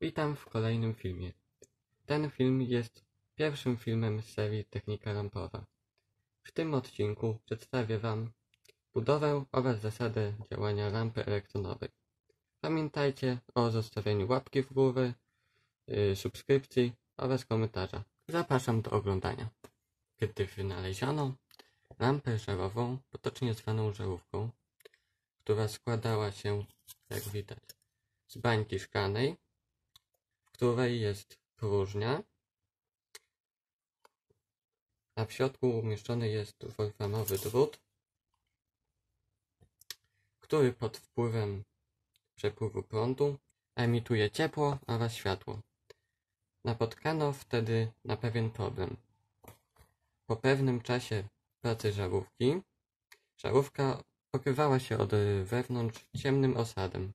Witam w kolejnym filmie. Ten film jest pierwszym filmem z serii Technika Lampowa. W tym odcinku przedstawię Wam budowę oraz zasadę działania lampy elektronowej. Pamiętajcie o zostawieniu łapki w górę, yy, subskrypcji oraz komentarza. Zapraszam do oglądania. Gdy wynaleziono lampę żarową, potocznie zwaną żarówką, która składała się, jak widać, z bańki szklanej, której jest próżnia, a w środku umieszczony jest wolframowy drut, który pod wpływem przepływu prądu emituje ciepło oraz światło. Napotkano wtedy na pewien problem. Po pewnym czasie pracy żarówki, żarówka pokrywała się od wewnątrz ciemnym osadem,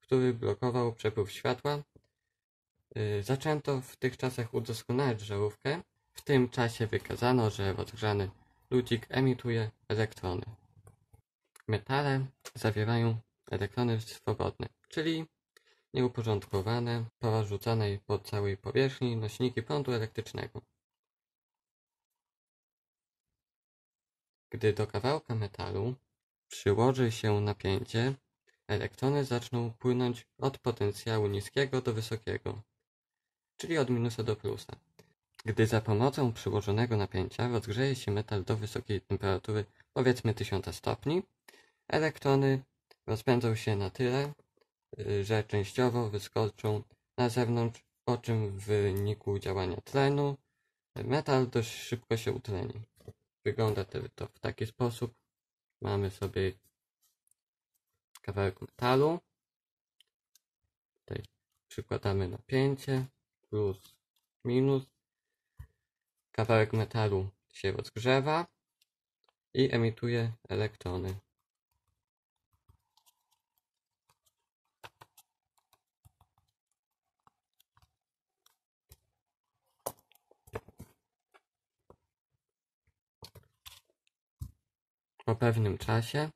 który blokował przepływ światła. Y, zaczęto w tych czasach udoskonalać żarówkę. W tym czasie wykazano, że rozgrzany ludzik emituje elektrony. Metale zawierają elektrony swobodne, czyli nieuporządkowane, porozrzucane po całej powierzchni nośniki prądu elektrycznego. Gdy do kawałka metalu przyłoży się napięcie, elektrony zaczną płynąć od potencjału niskiego do wysokiego, czyli od minusa do plusa. Gdy za pomocą przyłożonego napięcia rozgrzeje się metal do wysokiej temperatury, powiedzmy 1000 stopni, elektrony rozpędzą się na tyle, y, że częściowo wyskoczą na zewnątrz, po czym w wyniku działania tlenu metal dość szybko się utleni. Wygląda to w taki sposób. Mamy sobie kawałek metalu. Tutaj przykładamy napięcie plus minus. Kawałek metalu się rozgrzewa i emituje elektrony. Po pewnym czasie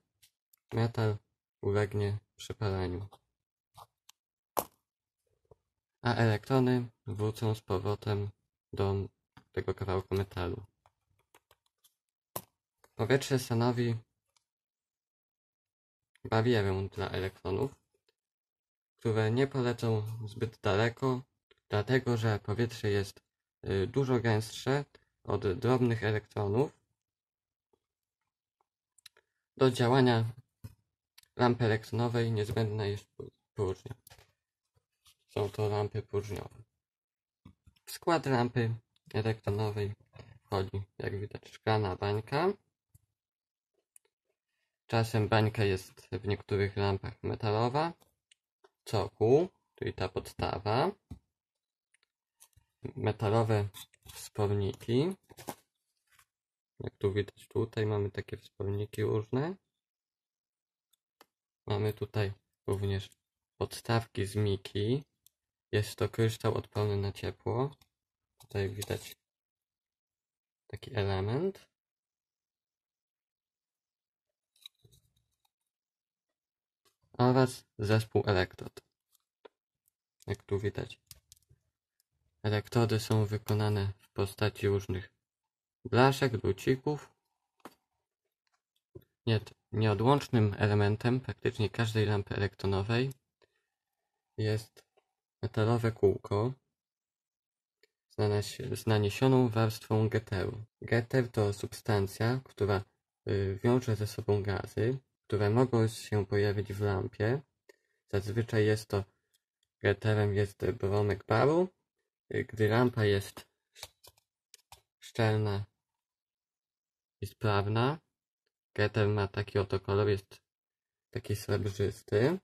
metal ulegnie przypaleniu, a elektrony wrócą z powrotem do tego kawałka metalu. Powietrze stanowi barierę dla elektronów, które nie polecą zbyt daleko, dlatego że powietrze jest y, dużo gęstsze od drobnych elektronów do działania lampy elektronowej niezbędna jest próżnia. Są to lampy próżniowe. W skład lampy elektronowej wchodzi, jak widać, szklana bańka. Czasem bańka jest w niektórych lampach metalowa. Cokół, czyli ta podstawa. Metalowe wsporniki, jak tu widać, tutaj mamy takie wspomniki różne. Mamy tutaj również podstawki z Miki. Jest to kryształ odporny na ciepło. Tutaj widać taki element. Oraz zespół elektrod. Jak tu widać. Elektrody są wykonane w postaci różnych blaszek, lucików. Nie, nieodłącznym elementem praktycznie każdej lampy elektronowej jest metalowe kółko z naniesioną warstwą geteru. Geter to substancja, która y, wiąże ze sobą gazy, które mogą się pojawić w lampie. Zazwyczaj jest to geterem jest bromek baru. Y, gdy lampa jest szczelna i sprawna. Getter ma taki oto kolor, jest taki srebrzysty.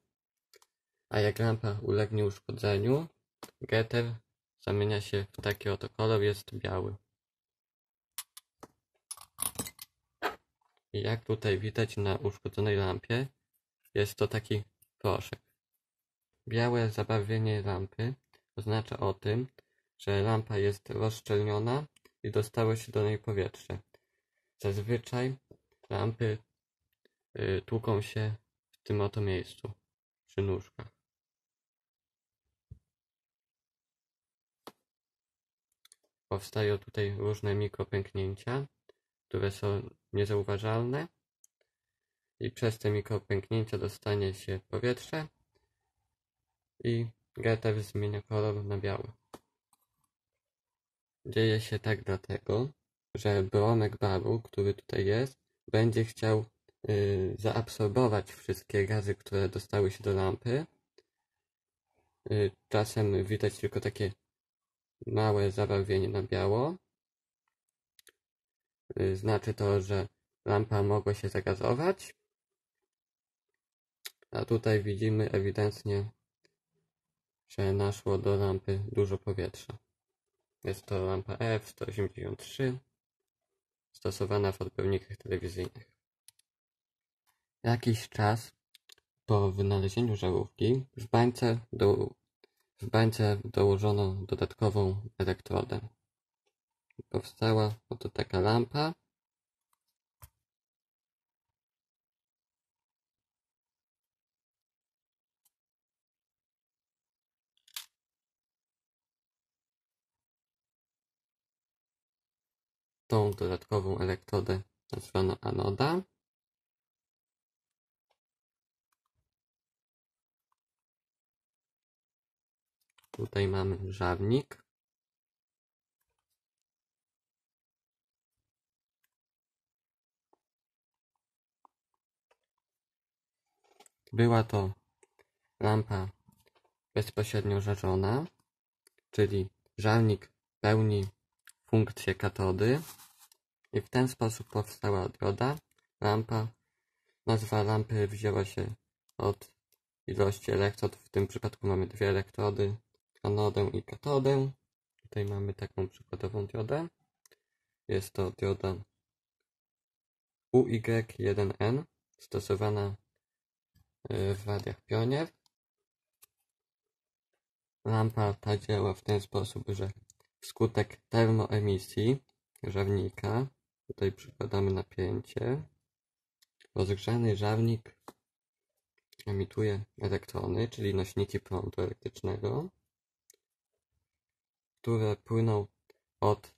A jak lampa ulegnie uszkodzeniu, getter zamienia się w taki oto kolor, jest biały. Jak tutaj widać na uszkodzonej lampie, jest to taki proszek. Białe zabarwienie lampy oznacza o tym, że lampa jest rozszczelniona i dostało się do niej powietrze. Zazwyczaj lampy y, tłuką się w tym oto miejscu, przy nóżkach. Powstają tutaj różne mikropęknięcia, które są niezauważalne i przez te mikropęknięcia dostanie się powietrze i getter zmienia kolor na biały. Dzieje się tak dlatego, że bromek baru, który tutaj jest, będzie chciał y, zaabsorbować wszystkie gazy, które dostały się do lampy. Y, czasem widać tylko takie małe zabarwienie na biało. Y, znaczy to, że lampa mogła się zagazować. A tutaj widzimy ewidentnie, że naszło do lampy dużo powietrza. Jest to lampa F183 stosowana w odbiornikach telewizyjnych. Jakiś czas po wynalezieniu żarówki w bańce, do, w bańce dołożono dodatkową elektrodę. Powstała oto taka lampa. Tą dodatkową elektrodę nazwano anoda. Tutaj mamy żarnik. Była to lampa bezpośrednio żarzona, czyli żarnik pełni funkcję katody i w ten sposób powstała dioda. Lampa, nazwa lampy wzięła się od ilości elektrod, w tym przypadku mamy dwie elektrody, anodę i katodę. Tutaj mamy taką przykładową diodę. Jest to dioda UY1N, stosowana e, w radiach Pionier. Lampa ta działa w ten sposób, że wskutek termoemisji żarnika, tutaj przykładamy napięcie, rozgrzany żarnik emituje elektrony, czyli nośniki prądu elektrycznego, które płyną od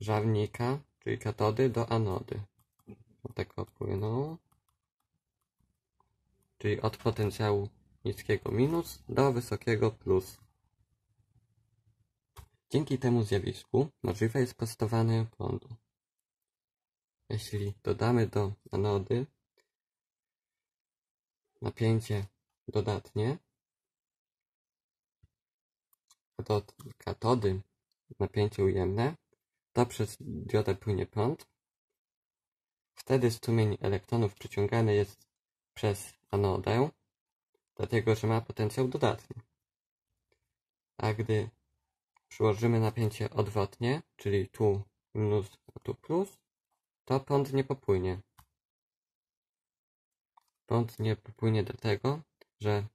żarnika, czyli katody, do anody. Tak płyną. Czyli od potencjału niskiego minus do wysokiego plus. Dzięki temu zjawisku możliwe jest prostowanie prądu. Jeśli dodamy do anody napięcie dodatnie, do katody napięcie ujemne, to przez diodę płynie prąd. Wtedy strumień elektronów przyciągany jest przez anodę, dlatego że ma potencjał dodatni. A gdy przyłożymy napięcie odwrotnie, czyli tu minus, a tu plus, to prąd nie popłynie. Prąd nie popłynie dlatego, że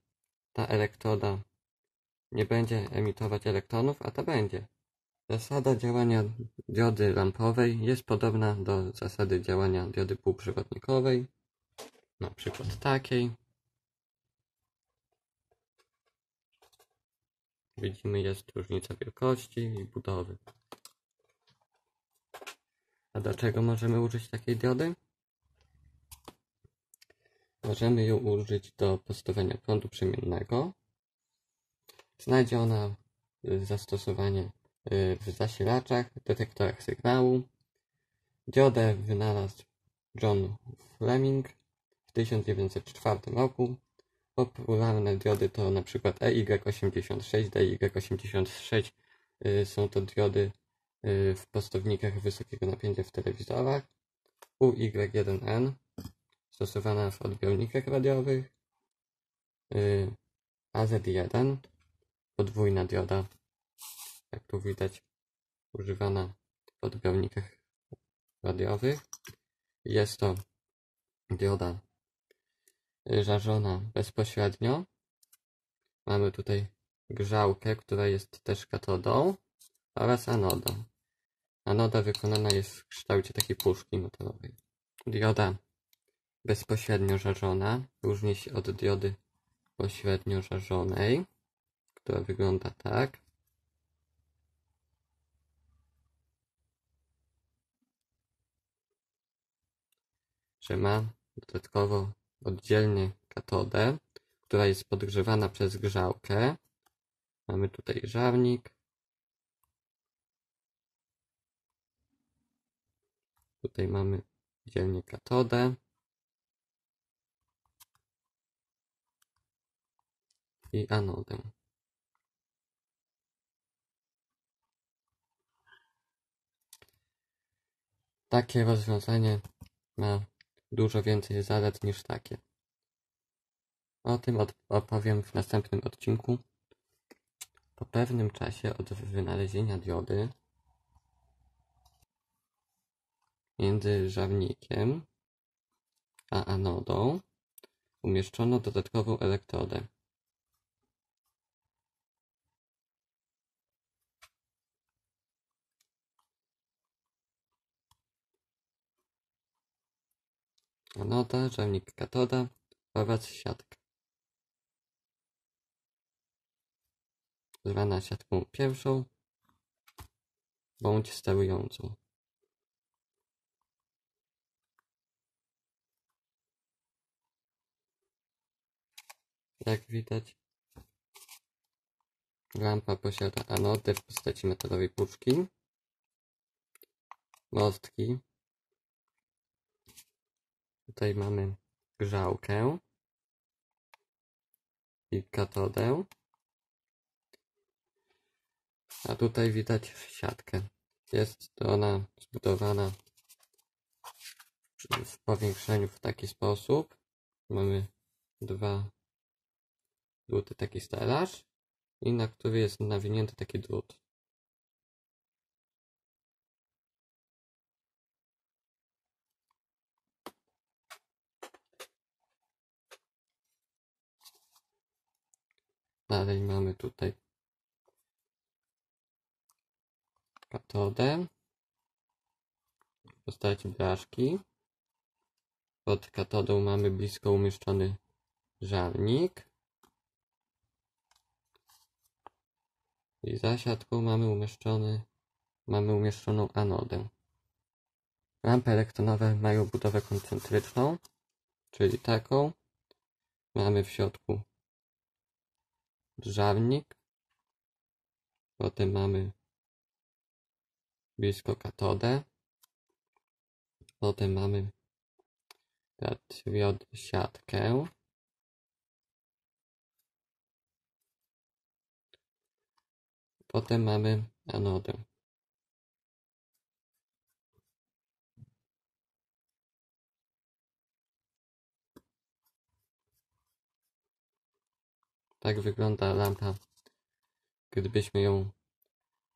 ta elektroda nie będzie emitować elektronów, a ta będzie. Zasada działania diody lampowej jest podobna do zasady działania diody półprzewodnikowej, na przykład takiej. Widzimy, jest różnica wielkości i budowy. A dlaczego możemy użyć takiej diody? Możemy ją użyć do postowania prądu przemiennego. Znajdzie ona y, zastosowanie y, w zasilaczach, detektorach sygnału. Diodę wynalazł John Fleming w 1904 roku. Popularne diody to np. EY86, DY86 y, są to diody w postownikach wysokiego napięcia w telewizorach. UY1N stosowana w odbiornikach radiowych. AZ1 podwójna dioda, jak tu widać, używana w odbiornikach radiowych. Jest to dioda żarzona bezpośrednio. Mamy tutaj grzałkę, która jest też katodą oraz anodą. Anoda wykonana jest w kształcie takiej puszki metalowej. Dioda bezpośrednio żarzona różni się od diody pośrednio żarzonej która wygląda tak. Że ma dodatkowo oddzielnie katodę, która jest podgrzewana przez grzałkę. Mamy tutaj żarnik. Tutaj mamy oddzielnie katodę. i anodę. Takie rozwiązanie ma dużo więcej zalet niż takie. O tym opowiem w następnym odcinku. Po pewnym czasie od wynalezienia diody między żarnikiem a anodą umieszczono dodatkową elektrodę. Anoda, żarnik katoda oraz siatka. Zwana siatką pierwszą bądź sterującą. Jak widać, lampa posiada anodę w postaci metalowej puszki, mostki. Tutaj mamy grzałkę i katodę. A tutaj widać siatkę. Jest ona zbudowana w powiększeniu w taki sposób. Mamy dwa druty, taki stelaż i na który jest nawinięty taki drut. Dalej mamy tutaj katodę w postaci blaszki. Pod katodą mamy blisko umieszczony żarnik. I za siatką mamy umieszczony, mamy umieszczoną anodę. Lampy elektronowe mają budowę koncentryczną, czyli taką. Mamy w środku żarnik. Potem mamy blisko katodę. Potem mamy diod siatkę. Potem mamy anodę. Tak wygląda lampa, gdybyśmy ją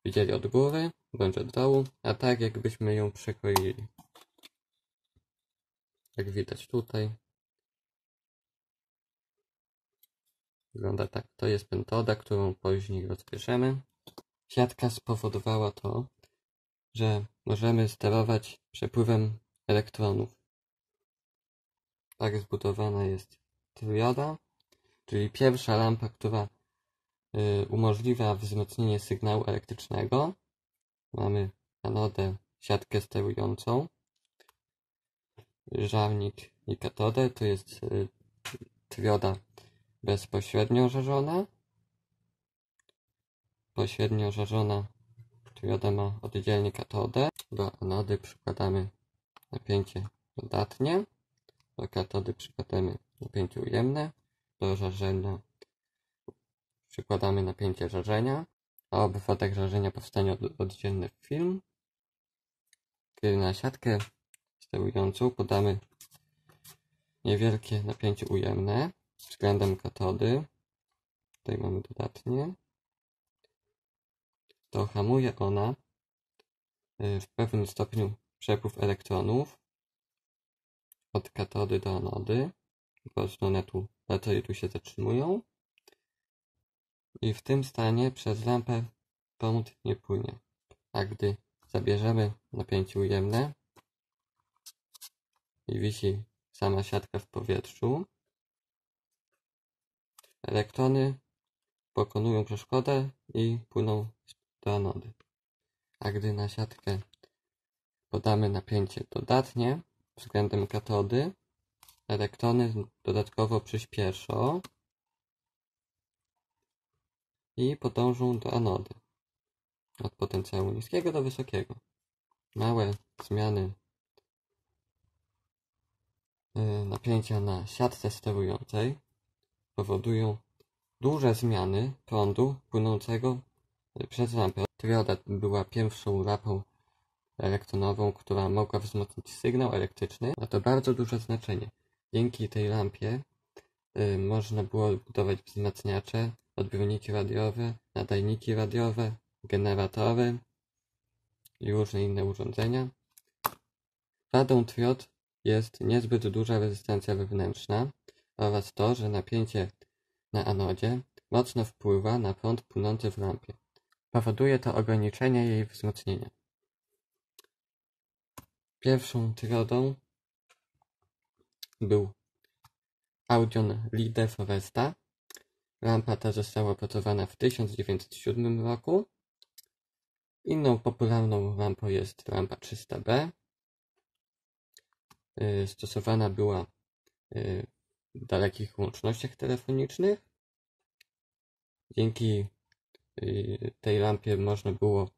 widzieli od góry bądź od dołu, a tak jakbyśmy ją przekroili. Jak widać tutaj. Wygląda tak. To jest metoda, którą później rozbierzemy. Siatka spowodowała to, że możemy sterować przepływem elektronów. Tak zbudowana jest trioda, czyli pierwsza lampa, która y, umożliwia wzmocnienie sygnału elektrycznego. Mamy anodę, siatkę sterującą, żarnik i katodę, to jest y, trioda bezpośrednio żarzona. Pośrednio żarzona trioda ma oddzielnie katodę. Do anody przykładamy napięcie dodatnie. Do katody przykładamy napięcie ujemne. Do żarzenia przykładamy napięcie żarzenia. A obwodek żarzenia powstanie oddzielny film. Kiedy na siatkę sterującą podamy niewielkie napięcie ujemne względem katody. Tutaj mamy dodatnie. To hamuje ona y, w pewnym stopniu przepływ elektronów od katody do anody. One tu, baterie tu się zatrzymują. I w tym stanie przez lampę prąd nie płynie. A gdy zabierzemy napięcie ujemne i wisi sama siatka w powietrzu, Elektrony pokonują przeszkodę i płyną do anody. A gdy na siatkę podamy napięcie dodatnie, względem katody, elektrony dodatkowo przyspieszą i podążą do anody. Od potencjału niskiego do wysokiego. Małe zmiany y, napięcia na siatce sterującej powodują duże zmiany prądu płynącego przez lampę. Trioda była pierwszą lampą elektronową, która mogła wzmocnić sygnał elektryczny. Ma to bardzo duże znaczenie. Dzięki tej lampie y, można było budować wzmacniacze, odbiorniki radiowe, nadajniki radiowe, generatory i różne inne urządzenia. Wadą triod jest niezbyt duża rezystancja wewnętrzna oraz to, że napięcie na anodzie mocno wpływa na prąd płynący w lampie. Powoduje to ograniczenie jej wzmocnienia. Pierwszą triodą był Audion Lee Foresta. Lampa ta została opracowana w 1907 roku. Inną popularną lampą jest lampa 300B. Y, stosowana była y, w dalekich łącznościach telefonicznych. Dzięki y, tej lampie można było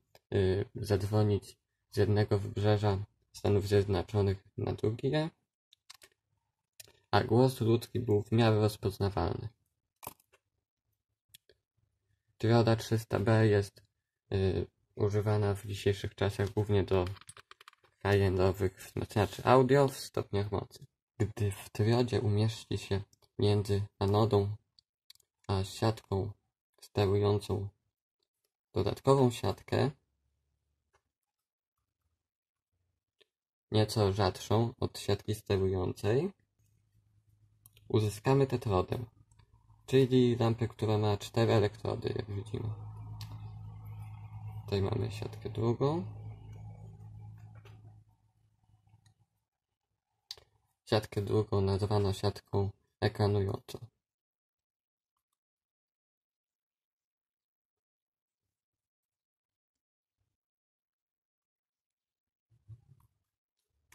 zadzwonić z jednego wybrzeża Stanów Zjednoczonych na drugie, a głos ludzki był w miarę rozpoznawalny. Trioda 300B jest y, używana w dzisiejszych czasach głównie do high-endowych wzmacniaczy audio w stopniach mocy. Gdy w triodzie umieści się między anodą a siatką sterującą dodatkową siatkę, nieco rzadszą od siatki sterującej, uzyskamy tetrodę, czyli lampę, która ma cztery elektrody, jak widzimy. Tutaj mamy siatkę drugą. Siatkę drugą nazwano siatką ekranującą.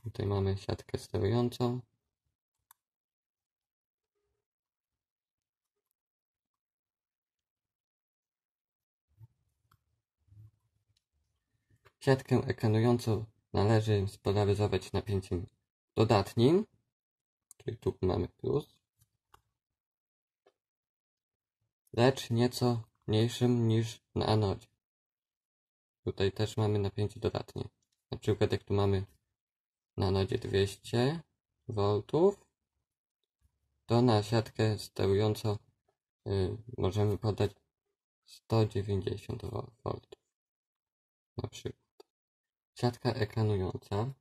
Tutaj mamy siatkę sterującą. Siatkę ekranującą należy spolaryzować napięciem dodatnim, czyli tu mamy plus, lecz nieco mniejszym niż na anodzie. Tutaj też mamy napięcie dodatnie. Na przykład jak tu mamy na anodzie 200 V, to na siatkę sterującą y, możemy podać 190 V. Na przykład. Siatka ekranująca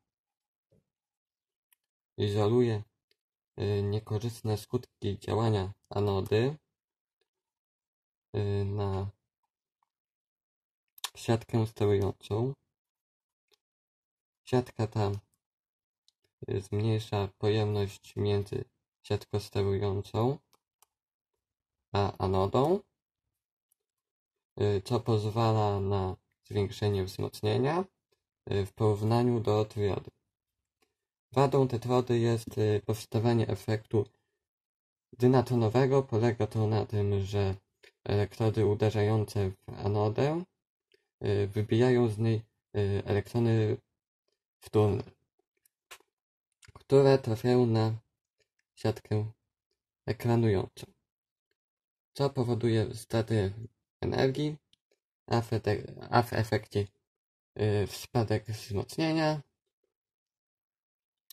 izoluje y, niekorzystne skutki działania anody y, na siatkę sterującą. Siatka ta y, zmniejsza pojemność między siatką sterującą a anodą, co pozwala na zwiększenie wzmocnienia w porównaniu do triody. Wadą tetrody jest y, powstawanie efektu dynatonowego. Polega to na tym, że elektrody uderzające w anodę y, wybijają z niej elektrony wtórne, które trafiają na siatkę ekranującą, co powoduje straty energii, a w efekcie Y, spadek wzmocnienia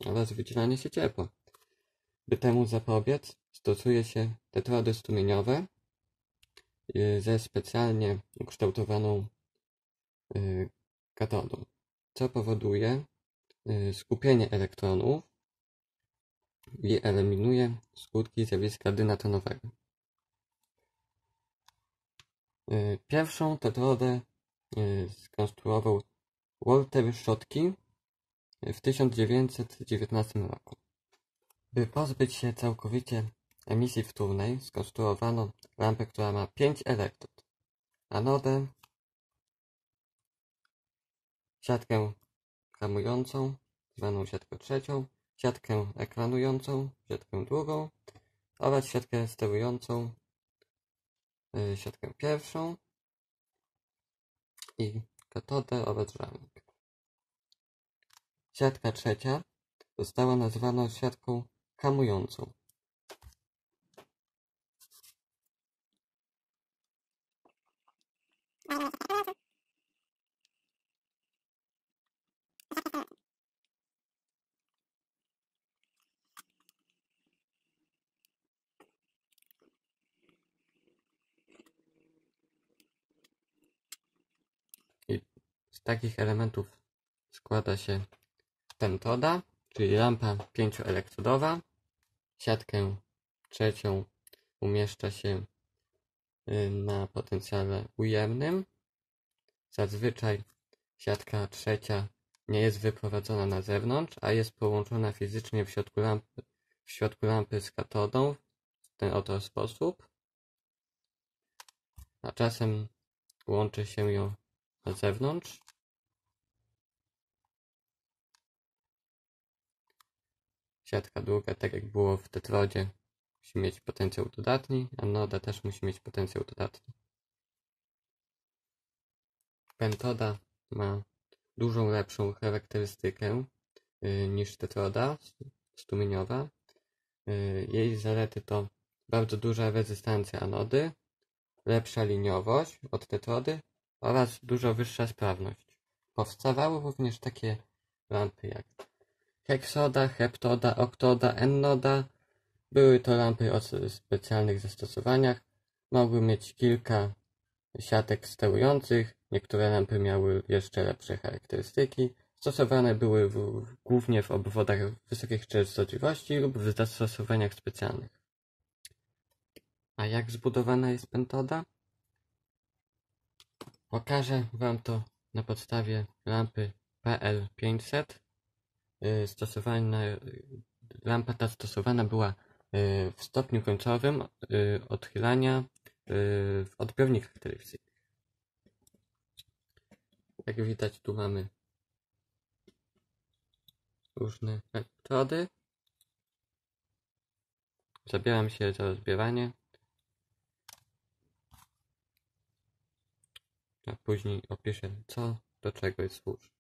oraz wydzielanie się ciepła. By temu zapobiec, stosuje się tetrody strumieniowe y, ze specjalnie ukształtowaną y, katodą, co powoduje skupienie elektronów i eliminuje skutki zjawiska dynatonowego. Pierwszą tetrodę skonstruował Walter Schottky w 1919 roku. By pozbyć się całkowicie emisji wtórnej, skonstruowano lampę, która ma 5 elektrod. Anodę, siatkę hamującą, zwaną siatką trzecią siatkę ekranującą, siatkę drugą oraz siatkę sterującą, y, siatkę pierwszą i katodę oraz. Siatka trzecia została nazwana siatką hamującą. I z takich elementów składa się pentoda, czyli lampa pięcioelektrodowa. Siatkę trzecią umieszcza się y, na potencjale ujemnym. Zazwyczaj siatka trzecia nie jest wyprowadzona na zewnątrz, a jest połączona fizycznie w środku lampy, w środku lampy z katodą w ten oto sposób. A czasem łączy się ją na zewnątrz. Siatka długa, tak jak było w tetrodzie, musi mieć potencjał dodatni, a noda też musi mieć potencjał dodatni. Pentoda ma dużą lepszą charakterystykę y, niż tetroda stumieniowa. Y, jej zalety to bardzo duża rezystancja anody, lepsza liniowość od tetrody oraz dużo wyższa sprawność. Powstawały również takie lampy jak heksoda, heptoda, oktoda, ennoda. Były to lampy o specjalnych zastosowaniach. Mogły mieć kilka siatek sterujących. Niektóre lampy miały jeszcze lepsze charakterystyki. Stosowane były w, głównie w obwodach wysokich częstotliwości lub w zastosowaniach specjalnych. A jak zbudowana jest pentoda? Pokażę Wam to na podstawie lampy PL500. Y, stosowana, lampa ta stosowana była y, w stopniu końcowym y, odchylania w odbiornikach telewizyjnych. Jak widać, tu mamy różne elektrody. Zabieram się za rozbieranie. A później opiszę, co do czego jest służy.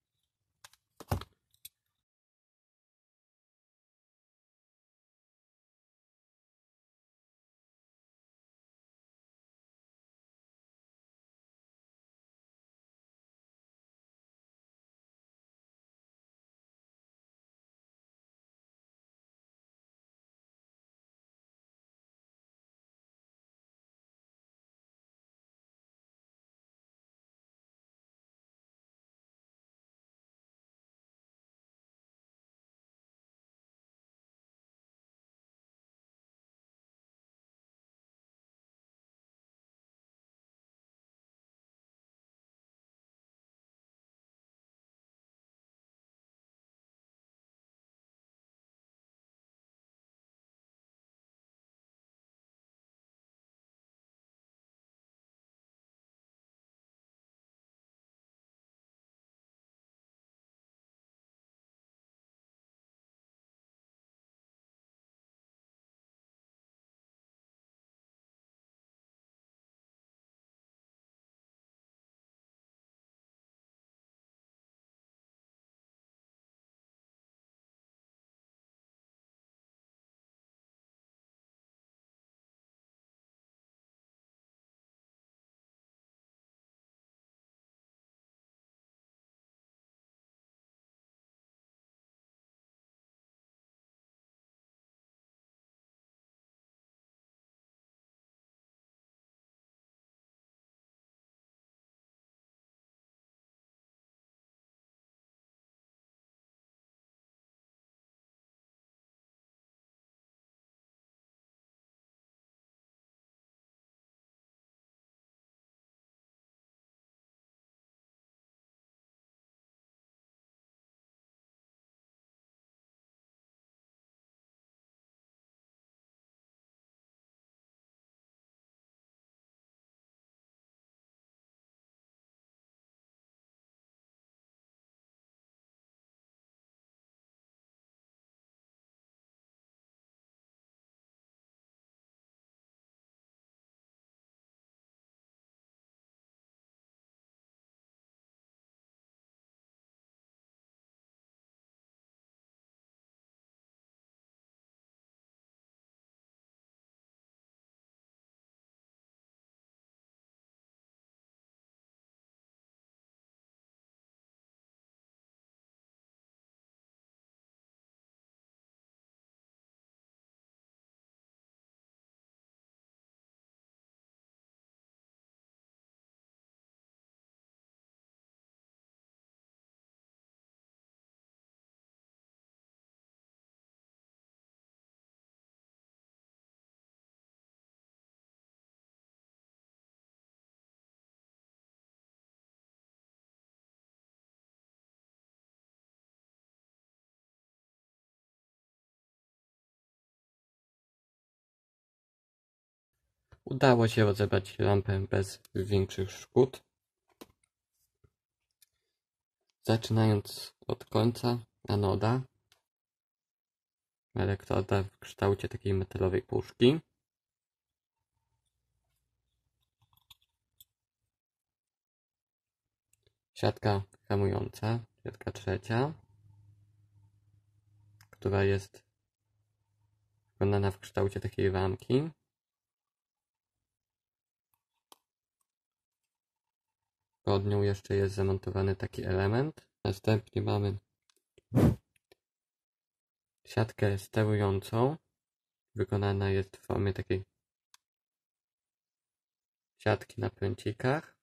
Udało się rozebrać lampę bez większych szkód. Zaczynając od końca anoda, elektroda w kształcie takiej metalowej puszki. Siatka hamująca, siatka trzecia, która jest wykonana w kształcie takiej ramki. Pod nią jeszcze jest zamontowany taki element. Następnie mamy siatkę sterującą. Wykonana jest w formie takiej siatki na pręcikach.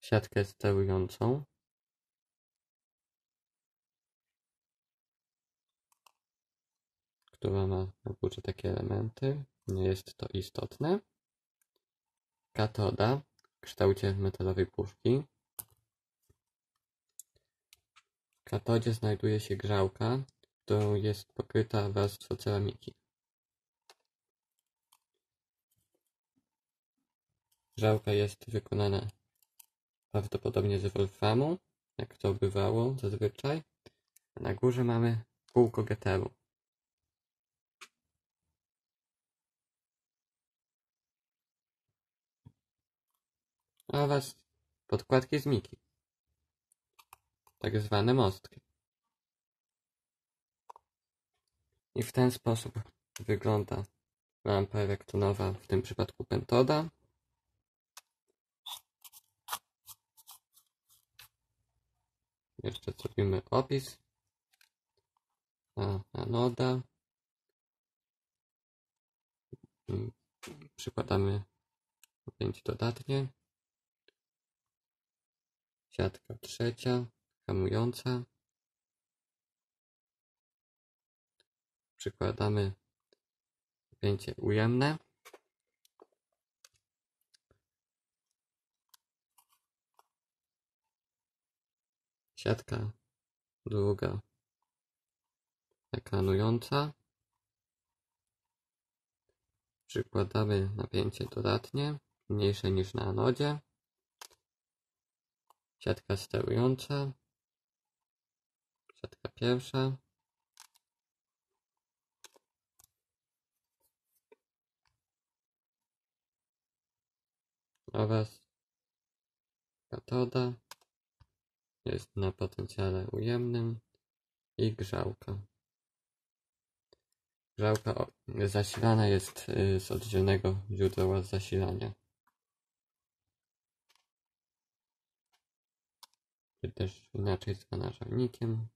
Siatkę sterującą. Która ma na górze takie elementy. Nie jest to istotne. Katoda w kształcie metalowej puszki. W katodzie znajduje się grzałka, którą jest pokryta warstwą ceramiki. Grzałka jest wykonana prawdopodobnie z wolframu, jak to bywało zazwyczaj. Na górze mamy kółko geteru. Oraz podkładki z Miki. Tak zwane mostki. I w ten sposób wygląda lampa elektronowa, w tym przypadku pentoda. Jeszcze zrobimy opis. A, anoda. Przykładamy pięć dodatnie. Siatka trzecia, hamująca. Przykładamy pięcie ujemne. Siatka druga ekranująca. Przykładamy napięcie dodatnie, mniejsze niż na anodzie. Siatka sterująca. Siatka pierwsza. Oraz katoda jest na potencjale ujemnym i grzałka. Grzałka zasilana jest y, z oddzielnego źródła zasilania. Czy też inaczej zwana żalnikiem.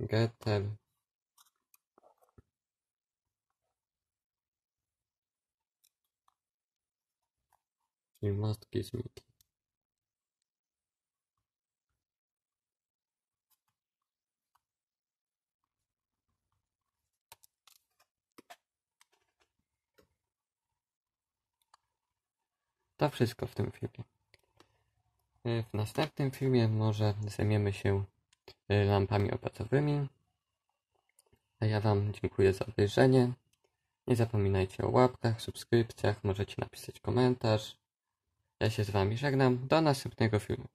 Getter czyli mostki z Miki. To wszystko w tym filmie. W następnym filmie może zajmiemy się y, lampami opacowymi. A ja Wam dziękuję za obejrzenie. Nie zapominajcie o łapkach, subskrypcjach, możecie napisać komentarz. Ja się z Wami żegnam. Do następnego filmu.